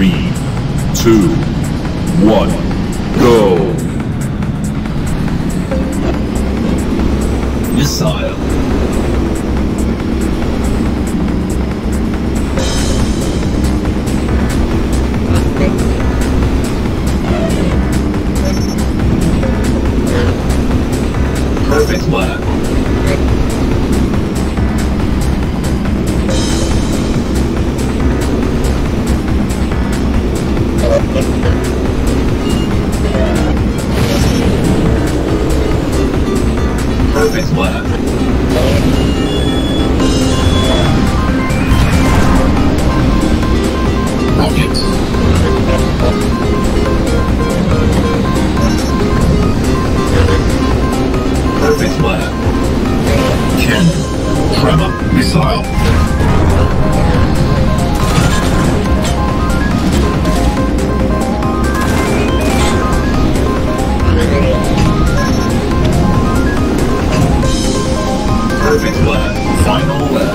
Three, two, one, go! Missile. Perfect lap. Perfect lap. Rocket. Perfect lap. Cannon. Tremor. Missile. Final lap.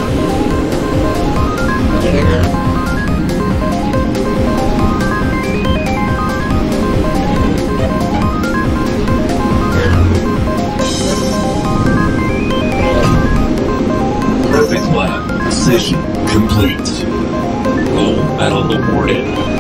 Perfect lap. Session complete. Gold medal awarded.